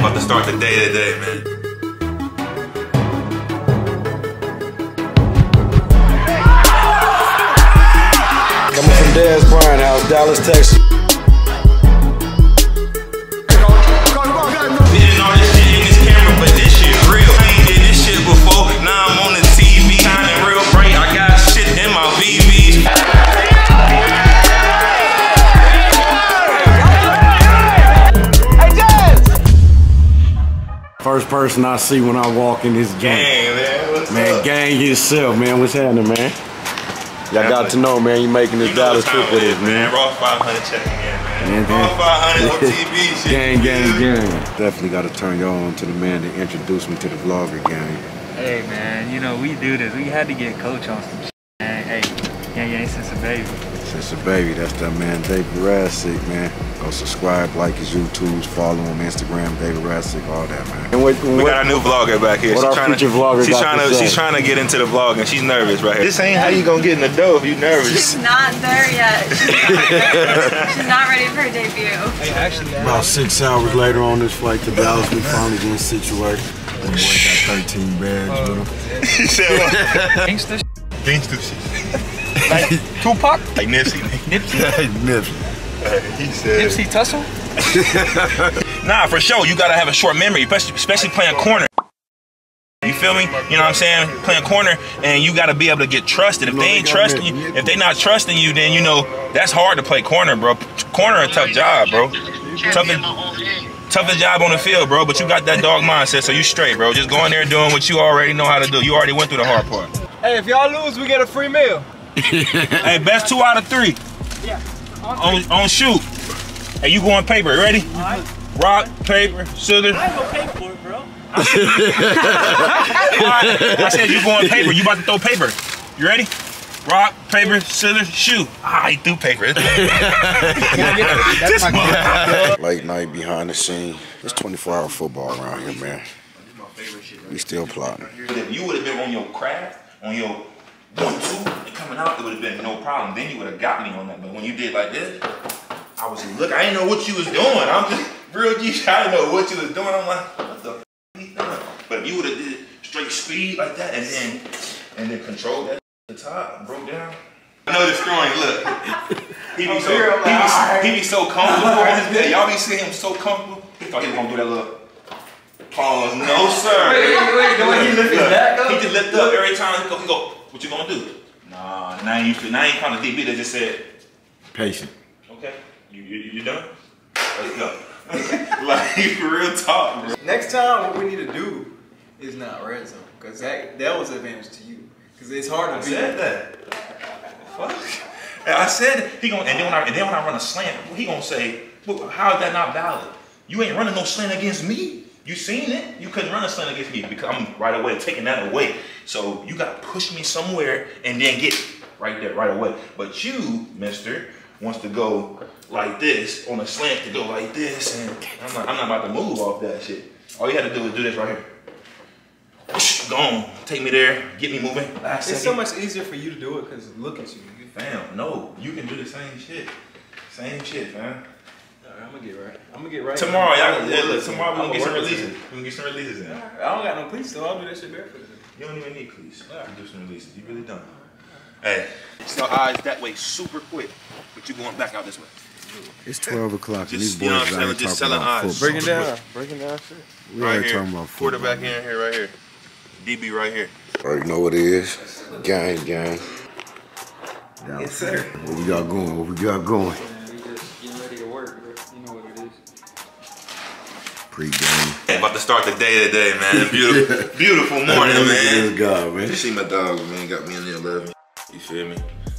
About to start the day today, man. Coming from Dez Bryant House, Dallas, Texas. Person I see when I walk in this gang. Gang, man. What's Man, up? gang yourself, man. What's happening, man? Y'all got to know, man. You making this You know Dallas trip with it us, is, man. Raw 500 checking in, man. Man, Raw 500 on TV shit. Gang, gang, gang. Definitely got to turn y'all on to the man that introduced me to the vlogger gang. Hey man, you know we do this. We had to get coach on some shit, man. Hey, gang gang since a baby. Since a baby, that's that man David Rassick, man. Go subscribe, like his YouTubes, follow him Instagram, David Rassick, all that, man. And what, We got a new vlogger back here. What she's our trying future to, vlogger she's trying to to, she's trying to get into the vlogging. She's nervous right here. This ain't how you gonna get in the dough if you nervous. She's not there yet. She's not, there. She's not ready for her debut. About six hours later on this flight to Dallas, we finally getting situated. That boy got 13 bags with him. She said? Gangsta shit. Gangsta shit. like Tupac, Like Nipsey. Nipsey, Nipsey. he said. Nipsey Hussle. Nah, for sure. You gotta have a short memory, especially, especially playing corner. You feel me? You know what I'm saying? Playing corner, and you gotta be able to get trusted. If they ain't trusting you, if they not trusting you, then you know that's hard to play corner, bro. Corner a tough job, bro. Toughest, toughest job on the field, bro. But you got that dog mindset, so you straight, bro. Just go in there doing what you already know how to do. You already went through the hard part. Hey, if y'all lose, we get a free meal. Hey, best two out of three. Yeah. On, on shoot. Hey, you going paper? Ready? Rock, paper, scissors. I go pay for it, bro. I said you going paper. You about to throw paper. You ready? Rock, paper, scissors, shoot. Ah, he threw paper. That's my Late night behind the scene. It's 24 hour football around here, man. We still plotting. If you would have been on your craft, on your one, two, and coming out, it would have been no problem. Then you would have got me on that. But when you did like this, I was look. I didn't know what you was doing. I'm just real G. I didn't know what you was doing. I'm like, what the f- he doing? But if you would have did straight speed like that, and then and then control that the top, broke down. I know this throwing. Look, he be so he be, he be so comfortable on his bed. Y'all be seeing him so comfortable. He thought he was gonna do that little pause. No sir. Wait, wait, wait, the way he lift his back up? He just lift up every time he go, he go, what you gonna do? Nah, now you now you kind of DB that just said, Patient. okay, you you, you done? Let's go. like real talk, bro. Next time, what we need to do is not red zone, because that that was advantage to you. Because it's hard I to beat. said that. Fuck. And I said he gonna and then when I and then when I run a slant, he gonna say, well, how is that not valid? You ain't running no slant against me. You seen it? You couldn't run a slant against me because I'm right away taking that away. So you gotta push me somewhere and then get right there, right away. But you, mister, wants to go like this on a slant to go like this, and I'm not, I'm not about to move off that shit. All you had to do is do this right here. Gone. Take me there. Get me moving. Last It's second. so much easier for you to do it because look at you. you Fam, no, you can do the same shit. Same shit, fam. Alright, I'm gonna get right. I'm gonna get right. Tomorrow, y'all, I'm yeah, look, tomorrow we're gonna get some releases. We're gonna get some releases in. I don't got no cleats though. I'll do that shit barefoot. You don't even need cleats. You can do some releases. You really don't. Hey, so eyes that way super quick, but you going back out this way. It's 12 o'clock and Just, these you know boys what I'm out saying? here Just talking selling about eyes. football. down. breaking down shit. We out here talking about football. Quarterback in here, right here. DB right here. Already know what it is. Gang, gang. Yes, sir. What we got going? What we got going? Pre-game. Hey, about to start the day today, man. Beautiful, beautiful morning, man. this guy, man. You see my dog, man, got me in the 11. You feel me?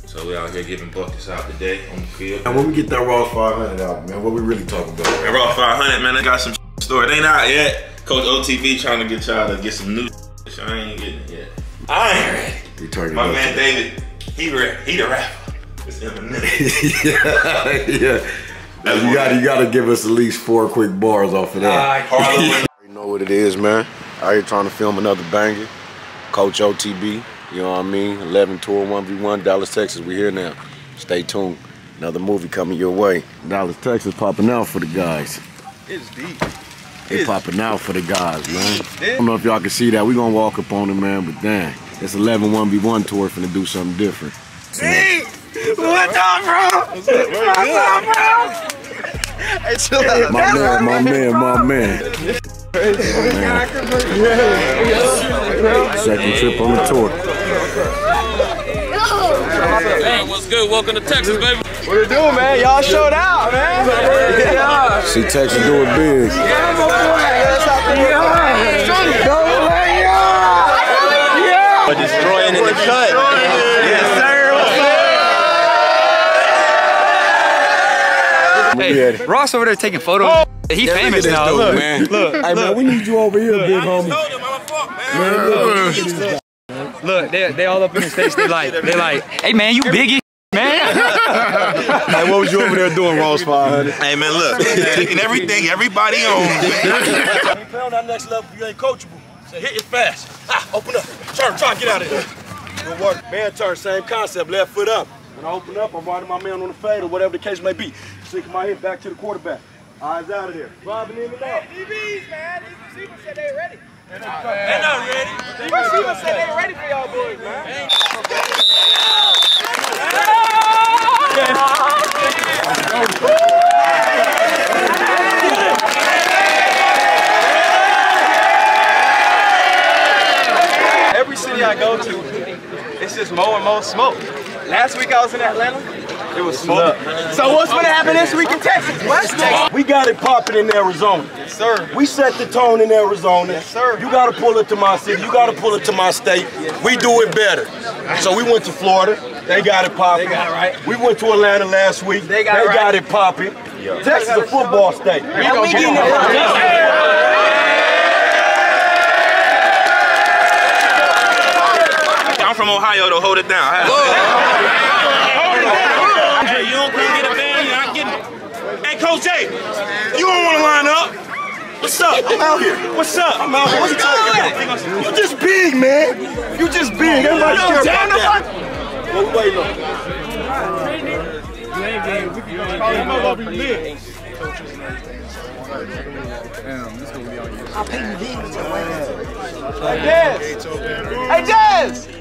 So we out here giving buckets out today on the field. And when we get that Raw 500 out, man, what we really talking about? And Raw 500, man, I got some store. It ain't out yet. Coach OTB trying to get y'all to get some new I ain't getting it yet. I ain't ready. We turning My up. man David, he ready. He the rapper. It's Eminem. yeah, yeah. You got you got to give us at least four quick bars off of that. Harlow You know what it is, man. Out here trying to film another banger. Coach OTB, you know what I mean? 11 tour 1v1, Dallas, Texas. We here now. Stay tuned. Another movie coming your way. Dallas, Texas popping out for the guys. It's deep. They popping out for the guys, man. I don't know if y'all can see that. We gonna walk up on them, man, but dang. It's 11 1v1 tour finna do something different. Hey, what's up, bro? What's up, bro? Hey, chill out. My man, my man, my man. Second trip on the tour. Hey, what's good? Welcome to Texas, baby. What it do, man? Y'all showed out, man. Yeah. See Texas do it big. Deestroying Ross over there taking photos. He famous now. dude, Look, man. look, Hey, man, we need you over here, big homie. Man, look. look. They they all up in the face. They like they like. Hey man, you big as man. Hey, what was you over there doing, Ross 500? Hey man, look, taking everything, everybody on. You play on that next level, you ain't coachable. Say hit it fast. Ah, open up. Turn, try and get out of there. Good work. Man turn, same concept, left foot up. When I open up, I'm riding my man on the fade or whatever the case may be. Stick my hip back to the quarterback. Eyes out of there. Driving in and out. DBs, man. These receivers said they ready. They're not ready. These receivers said they ready for y'all boys, man. Every city I go to, it's just more and more smoke. Last week I was in Atlanta, it was smoke. So what's gonna happen this week in Texas? West Texas? We got it popping in Arizona. Yes, sir. We set the tone in Arizona. Yes, sir. You got to pull it to my city. You got to pull it to my state. we do it better. So we went to Florida. They got it popping. They got it right. We went to Atlanta last week. They got it right. it popping. Texas is a football state. We gonna get it. I'm from Ohio to hold it down. Hey, you don't come get a band, you're not getting it. Hey, Coach J, you don't want to line up. What's up? I'm out here. What's up? I'm out here. What you talking about? You just big, man. You just big. Everybody care about that. What we waiting on? Hey, Jazz. Hey, Jazz.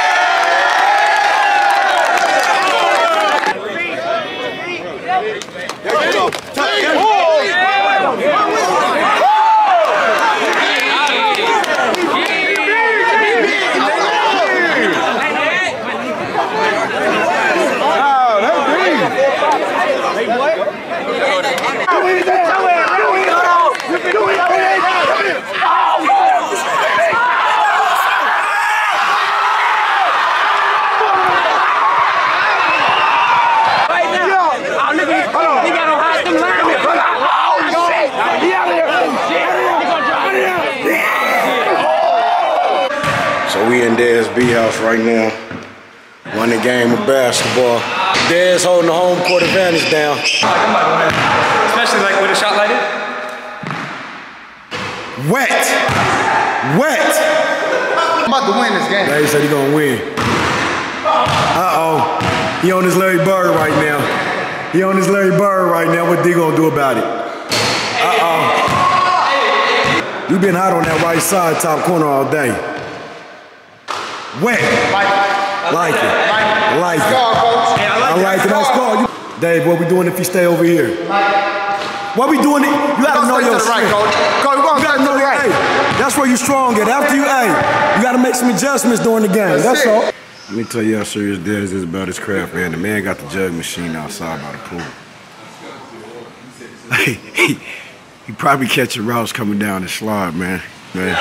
in Dez B house right now. Won the game of basketball. Dez holding the home court advantage down. Especially like with a shot like it. Wet. Wet. I'm about to win this game. Larry said he gonna win. Uh-oh. He on his Larry Bird right now. He on his Larry Bird right now. What D gonna do about it? Uh-oh. We been hot on that right side, top corner all day. Wet. Like it. Like I like it. I like it. That's called. You- Dave, what we doing if you stay over here? What we doing? It? You gotta know your strength. You gotta know your, hey, that's where you strong at. After you, hey, you gotta make some adjustments during the game. That's all. Let me tell you how serious Dez is about his craft, man. The man got the jug machine outside by the pool. He, he probably catching routes coming down the slide, man. Man,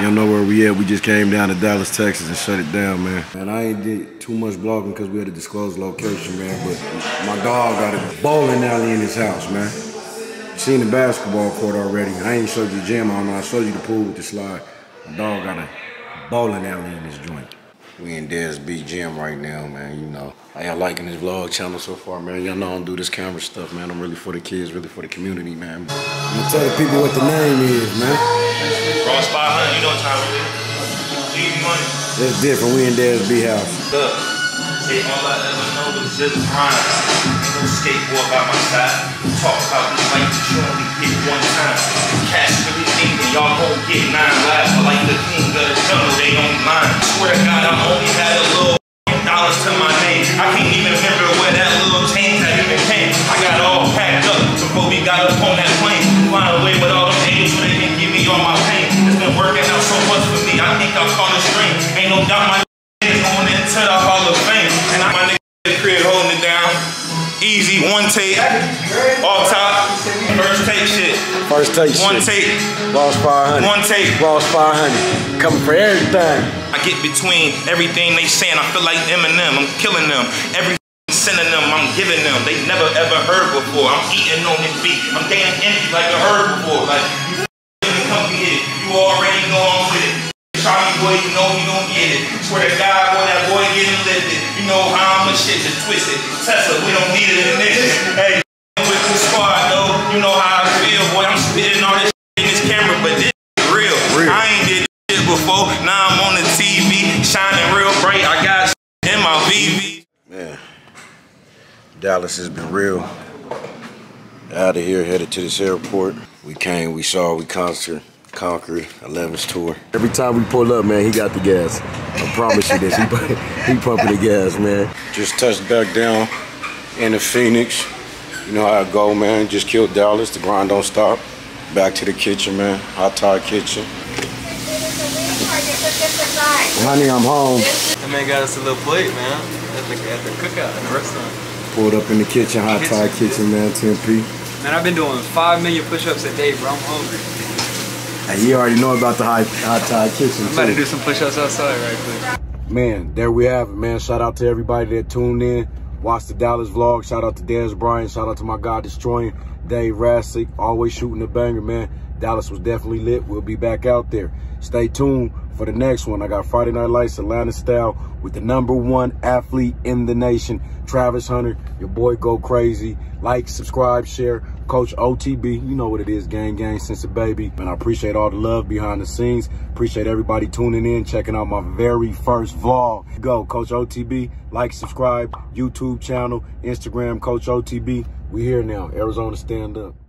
you don't know where we at. We just came down to Dallas, Texas, and shut it down, man. And I ain't did too much blogging because we had to disclose location, man. But my dog got a bowling alley in his house, man. Seen the basketball court already. I ain't showed you the gym. I don't know. I showed you the pool with the slide. My dog got a bowling alley in his joint. We in Dez B Gym right now, man. You know, I y'all liking this vlog channel so far, man. Y'all know I don't do this camera stuff, man. I'm really for the kids, really for the community, man. I'm gonna tell the people what the name is, man. Ross 500, you know what time it is. Easy money. It's different. We in Dez B house. Look, say all I ever know was just grind. No skateboard by my side. Talk about this like you only get one time. Cash everything and y'all gon' get nine lives. But like the king of the jungle, One take, off top, first take shit. First take One shit. take, Ross 500. one take. Ross 500. Coming for everything. I get between everything they saying. I feel like Eminem. I'm killing them. Every synonym I'm giving them. They never ever heard before. I'm eating on this beat. I'm getting empty like I heard before. Like you come get it. You already know I'm with it. Charlie boy, you know you don't get it. Swear to God, boy, that boy getting lifted. You know how much shit to twist it. Tesla, we don't need it in this. Hey, with the squad, though, you know how I feel, boy. I'm spitting all this in this camera, but this is real. Real. I ain't did this shit before. Now I'm on the TV, shining real bright. I got in my VV. Man, Dallas has been real. Out of here, headed to this airport. We came, we saw, we conquered, conquered 11's tour. Every time we pull up, man, he got the gas. I promise you this. He, he pumping the gas, man. Just touched back down in the Phoenix. You know how it go, man. Just killed Dallas. The grind don't stop. Back to the kitchen, man. Hot Thai kitchen. Honey, I'm home. That man got us a little plate, man. At the, at the cookout in the restaurant. Pulled up in the kitchen, hot Thai kitchen, man. 10p. Man, I've been doing 5 million push-ups a day, bro. I'm hungry. And you already know about the hot, hot Thai kitchen. I'm about to do some push-ups outside right quick. Man, there we have it, man. Shout out to everybody that tuned in, watched the Dallas vlog. Shout out to Dez Bryant. Shout out to my God Deestroying, Dave Rassick. Always shooting a banger, man. Dallas was definitely lit. We'll be back out there. Stay tuned for the next one. I got Friday Night Lights, Atlanta style, with the number one athlete in the nation, Travis Hunter. Your boy go crazy. Like, subscribe, share. Coach OTB, you know what it is, gang gang since a baby. And I appreciate all the love behind the scenes. Appreciate everybody tuning in, checking out my very first vlog. Go, Coach OTB. Like, subscribe, YouTube channel, Instagram, Coach OTB. We here now. Arizona stand up.